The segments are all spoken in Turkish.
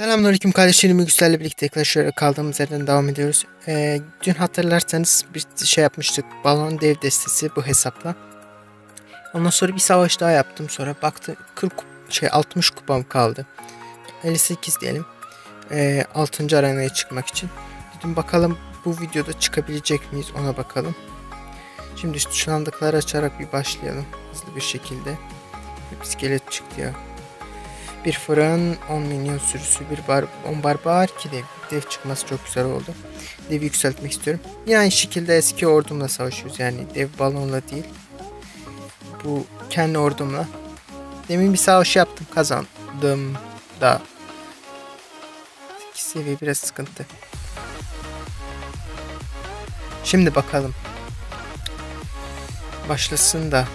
Selamünaleyküm kardeşlerim Yüksel'le birlikte arkadaşlar kaldığımız yerden devam ediyoruz. Ee, dün hatırlarsanız bir şey yapmıştık. Balon dev destesi bu hesapla. Ondan sonra bir savaş daha yaptım. Sonra baktım 40 şey 60 kupam kaldı. 58 diyelim. Ee, 6. arenaya çıkmak için. Dedim bakalım bu videoda çıkabilecek miyiz ona bakalım. Şimdi şu sandıkları açarak bir başlayalım hızlı bir şekilde. Bir iskelet çıktı ya. Bir fırın, 10 minyon sürüsü, bir bar, 10 barbar, 2 dev. Dev çıkması çok güzel oldu. Devi yükseltmek istiyorum. Yine aynı şekilde eski ordumla savaşıyoruz. Yani dev balonla değil. Bu kendi ordumla. Demin bir savaş yaptım. Kazandım da. 8 seviye biraz sıkıntı. Şimdi bakalım. Başlasın da.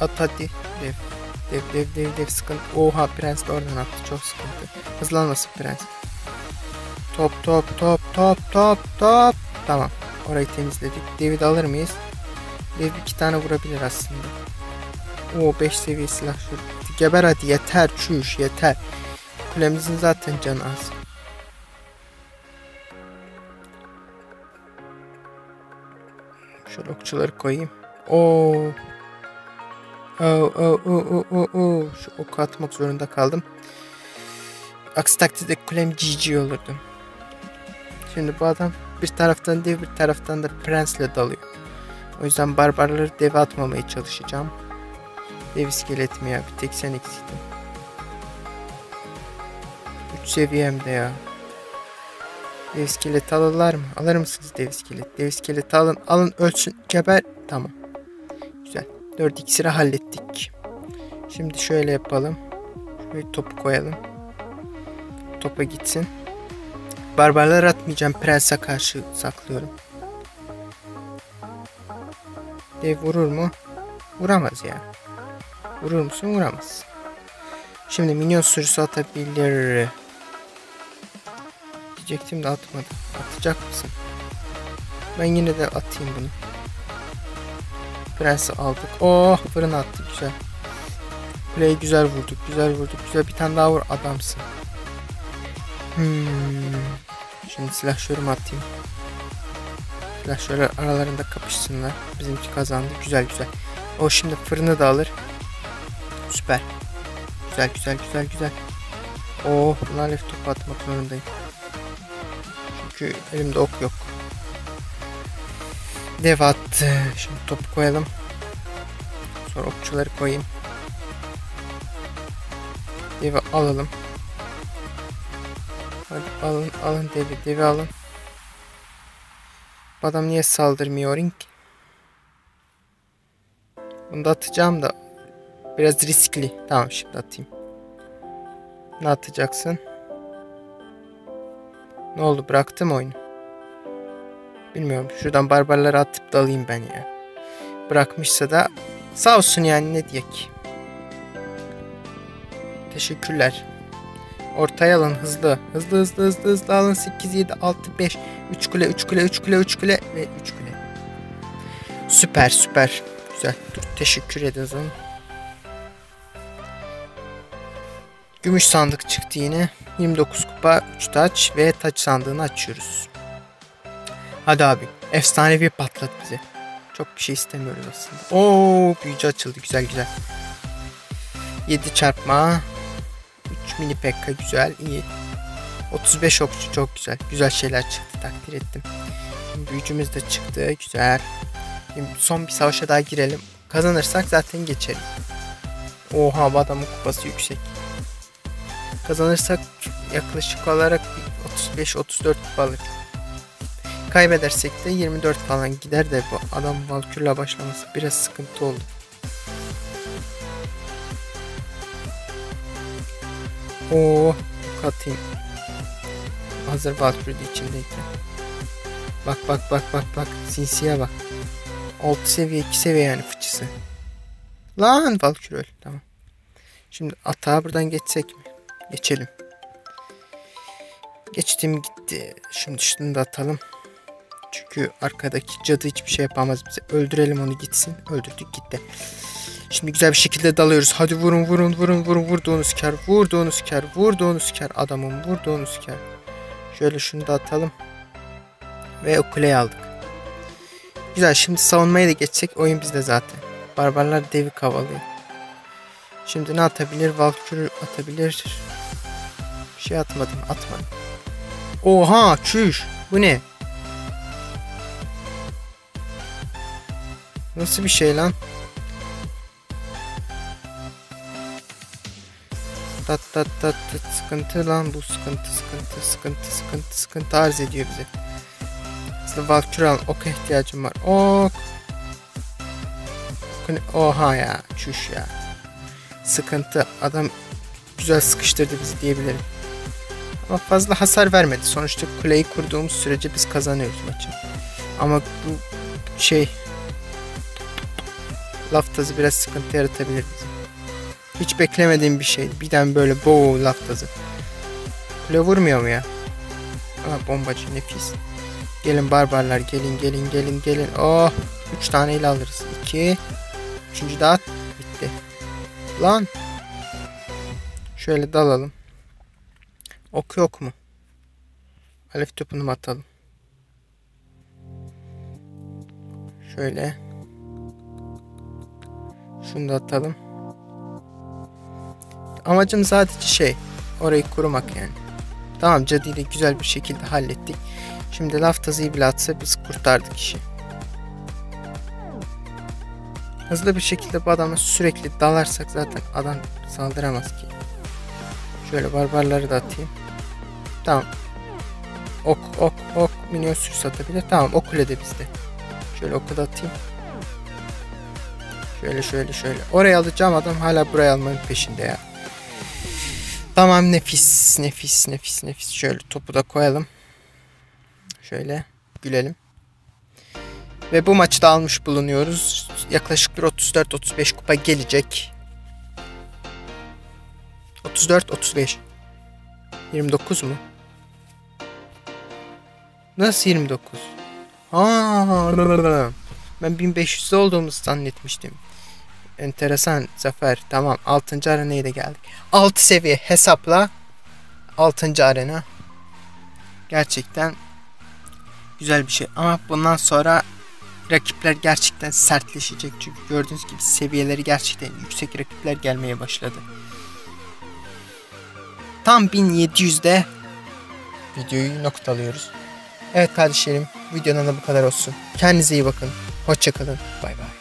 At hadi. Dev. Dev dev dev dev sıkıntı. Oha prens de oradan attı. Çok sıkıntı. Hızlanmasın prens. Top top top top top top. Tamam. Orayı temizledik. Devi de alır mıyız? Dev iki tane vurabilir aslında. O 5 seviye silah şu. Geber hadi yeter çüş yeter. Kulemizin zaten canı az. Şöyle okçuları koyayım. Oo. Oh, oh, oh, oh, oh, oh. Şu oku atmak zorunda kaldım. Aksi takdirde kulem GG olurdu. Şimdi bu adam bir taraftan dev bir taraftan da prensle dalıyor. O yüzden barbarları dev atmamaya çalışacağım. Dev iskelet mi ya? Bir tek sen eksiktin. 3 seviyemde ya. Dev iskelet alırlar mı? Alır mısınız dev iskelet? Dev iskelet alın. Alın ölsün. Geber. Tamam. Güzel. 4 iksiri hallettik. Şimdi şöyle yapalım. Şöyle topu koyalım. Topa gitsin. Barbarlar atmayacağım. Prense karşı saklıyorum. Dev vurur mu? Vuramaz ya. Vurur musun? Vuramaz. Şimdi minyon sürüsü atabilir. Diyecektim de atmadı. Atacak mısın? Ben yine de atayım bunu. Prensi aldık. Oh fırına attık güzel. Kuleyi güzel vurduk. Güzel vurduk. Güzel bir tane daha vur adamsın. Hmm. Şimdi silahşörümü atayım. Silahşörler aralarında kapışsınlar. Bizimki kazandı. Güzel güzel. O şimdi fırını da alır. Süper. Güzel güzel güzel güzel. Oh lalef topu atmak zorundayım. Çünkü elimde ok yok. Dev attı. Şimdi topu koyalım. Sonra okçuları koyayım. Devi alalım. Hadi alın alın devi devi alın. Adam niye saldırmıyor ring? Bunu da atacağım da biraz riskli. Tamam şimdi atayım. Ne atacaksın? Ne oldu bıraktım oyunu. Bilmiyorum. Şuradan barbarları atıp dalayım ben ya. Bırakmışsa da sağ olsun yani ne diyek. Teşekkürler. Ortaya alın hızlı. Hızlı hızlı hızlı hızlı alın. 8, 7, 6, 5. 3 kule, 3 kule, 3 kule, 3 kule ve 3 kule. Süper süper. Güzel. Dur, teşekkür ederiz oğlum. Gümüş sandık çıktı yine. 29 kupa, 3 taç ve taç sandığını açıyoruz. Hadi abi. Efsanevi patlat bize. Çok bir şey istemiyoruz aslında. Oo büyücü açıldı. Güzel güzel. 7 çarpma. 3 mini pekka güzel. iyi. 35 okçu çok güzel. Güzel şeyler çıktı. Takdir ettim. Büyücümüz de çıktı. Güzel. Şimdi son bir savaşa daha girelim. Kazanırsak zaten geçelim. Oha bu adamın kupası yüksek. Kazanırsak yaklaşık olarak 35-34 kupa. Kaybedersek de 24 falan gider de bu adam Valkür'le başlaması biraz sıkıntı oldu. Oo, katayım. Hazır Valkür de içindeyken. Bak bak bak bak bak sinsiye bak. 6 seviye 2 seviye yani fıçısı. Lan Valkür öl tamam. Şimdi atağa buradan geçsek mi? Geçelim. Geçtim gitti. Şimdi şunu da atalım. Çünkü arkadaki cadı hiçbir şey yapamaz bize. Öldürelim onu gitsin. Öldürdük gitti. Şimdi güzel bir şekilde dalıyoruz. Hadi vurun vurun vurun vurun vurduğunuz kar. Vurduğunuz kar. Vurduğunuz kar. Adamım vurduğunuz kar. Şöyle şunu da atalım. Ve o kuleyi aldık. Güzel şimdi savunmaya da geçsek oyun bizde zaten. Barbarlar devi kavalıyor. Şimdi ne atabilir? Valkür atabilir. Bir şey atmadım atmadım. Oha çüş. Bu ne? Nasıl bir şey lan? Tat tat tat tat sıkıntı lan bu sıkıntı sıkıntı sıkıntı sıkıntı sıkıntı arz ediyor bize. Aslında Valkyrie al oka ihtiyacım var. Ok. Oha ya çüş ya. Sıkıntı adam güzel sıkıştırdı bizi diyebilirim. Ama fazla hasar vermedi. Sonuçta kuleyi kurduğumuz sürece biz kazanıyoruz maçı. Ama bu şey laf tazı biraz sıkıntı yaratabilir bize. Hiç beklemediğim bir şey. Birden böyle bo laf tazı. Kule vurmuyor mu ya? Aa, bombacı nefis. Gelin barbarlar gelin gelin gelin gelin. Oh 3 tane ile alırız. 2 Üçüncü daha bitti. Lan. Şöyle dalalım. Ok yok mu? Alev topunu atalım? Şöyle. Şunu da atalım. Amacım sadece şey. Orayı kurumak yani. Tamam cadıyla güzel bir şekilde hallettik. Şimdi laf tazıyı bile atsa biz kurtardık işi. Hızlı bir şekilde bu adama sürekli dalarsak zaten adam saldıramaz ki. Şöyle barbarları da atayım. Tamam. Ok ok ok minyon sürüsü atabilir. Tamam o kule de bizde. Şöyle oku da atayım. Şöyle şöyle şöyle. Oraya alacağım adam hala buraya almanın peşinde ya. Tamam nefis nefis nefis nefis. Şöyle topu da koyalım. Şöyle gülelim. Ve bu maçı da almış bulunuyoruz. Yaklaşık bir 34-35 kupa gelecek. 34-35. 29 mu? Nasıl 29? Aa, ben 1500'de olduğumuzu zannetmiştim. Enteresan Zafer. Tamam 6. arenaya da geldik. 6 seviye hesapla 6. arena. Gerçekten güzel bir şey. Ama bundan sonra rakipler gerçekten sertleşecek. Çünkü gördüğünüz gibi seviyeleri gerçekten yüksek rakipler gelmeye başladı. Tam 1700'de videoyu noktalıyoruz. Evet kardeşlerim videonun da bu kadar olsun. Kendinize iyi bakın. Hoşçakalın. Bay bay.